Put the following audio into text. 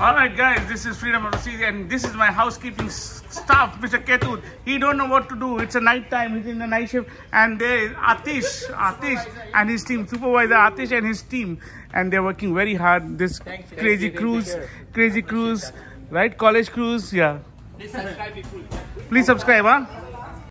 All right, guys, this is Freedom of the Sea, and this is my housekeeping staff, Mr. Ketut. He don't know what to do. It's a night time. He's in the night shift, and there is Atish, Atish, and his team, supervisor Atish and his team, and they're working very hard. This crazy cruise, crazy cruise, right? College cruise, yeah. Please subscribe, Please subscribe, huh?